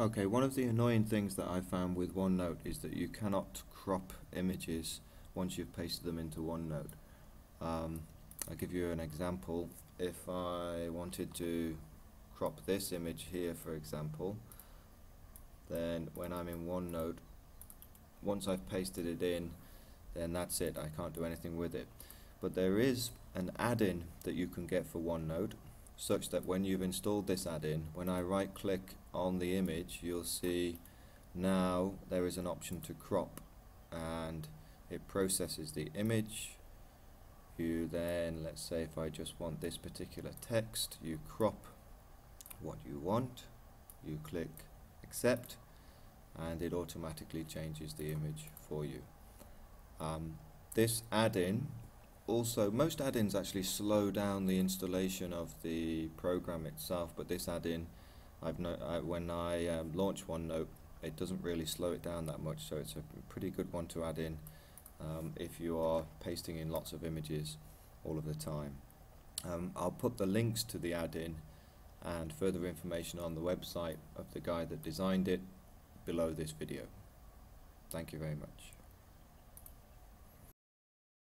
Okay, one of the annoying things that I found with OneNote is that you cannot crop images once you've pasted them into OneNote. Um, I'll give you an example. If I wanted to crop this image here, for example, then when I'm in OneNote, once I've pasted it in, then that's it. I can't do anything with it. But there is an add-in that you can get for OneNote such that when you've installed this add-in, when I right click on the image, you'll see now there is an option to crop and it processes the image. You then, let's say if I just want this particular text, you crop what you want, you click accept and it automatically changes the image for you. Um, this add-in also most add-ins actually slow down the installation of the program itself but this add-in I've no, I, when I um, launch OneNote it doesn't really slow it down that much so it's a pretty good one to add in um, if you are pasting in lots of images all of the time. Um, I'll put the links to the add-in and further information on the website of the guy that designed it below this video. Thank you very much.